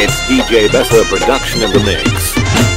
It's DJ Besser production of the mix.